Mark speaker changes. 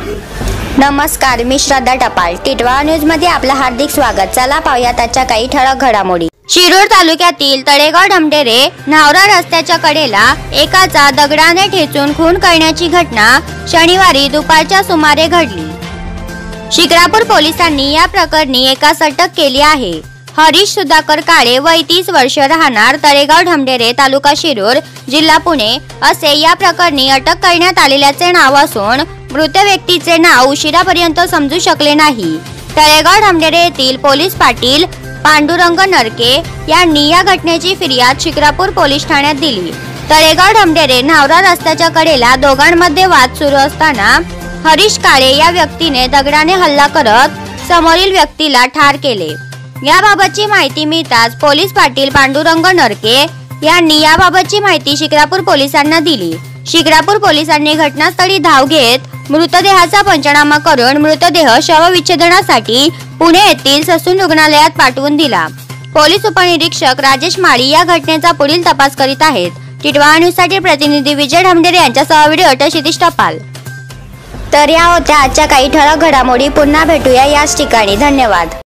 Speaker 1: नमस्कार मी श्रद्धा टपाल. टिटवाळा न्यूजमध्ये आपलं हार्दिक स्वागत. चला पाहूया त्याच्या काही ठळक घडामोडी. शिरूर तालुक्यातील तळेगाव ढमढेरे न्हावरा रस्त्याच्या कडेला एकाचा दगडाने ठेचून खून करण्याची घटना शनिवारी दुपारच्या सुमारे घडली. शिक्रापूर पोलिसांनी या प्रकरणी एकास अटक केली आहे. हरीश सुधाकर काळे वय तीस वर्ष राहणार तळेगाव ढमढेरे तालुका शिरूर जिल्हा पुणे असे या प्रकरणी अटक करण्यात आलेल्याचे नाव असून मृत व्यक्तीचे नाव उशिरापर्यंत समजू शकले नाही. तळेगाव ढमढेरे येथील पोलीस पाटील पांडुरंग नरके यांनी या घटनेची फिर्याद शिक्रापूर पोलीस ठाण्यात दिली. तळेगाव ढमढेरे न्हावरा रस्त्याच्या कडेला दोघांमध्ये वाद सुरू असताना हरीश काळे या व्यक्तीने दगडाने हल्ला करत समोरील व्यक्तीला ठार केले. याबाबतची माहिती मिळताच पोलीस पाटील पांडुरंग नरके यांनी याबाबतची माहिती शिक्रापूर पोलिसांना दिली. शिक्रापूर पोलिसांनी घटनास्थळी धाव घेत मृतदेहाचा पंचनामा करून मृतदेह शवविच्छेदनासाठी पुणे येथील ससून रुग्णालयात पाठवून दिला. पोलीस उपनिरीक्षक राजेश माळी या घटनेचा पुढील तपास करीत आहेत. टिटवा न्यूजसाठी प्रतिनिधी विजय ढमडेरे यांच्यासह व्हिडिओ अट क्षितिश टपाल. तर या होत्या आजच्या काही ठळक घडामोडी. पुन्हा भेटूया याच ठिकाणी. धन्यवाद.